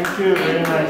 Thank you very nice.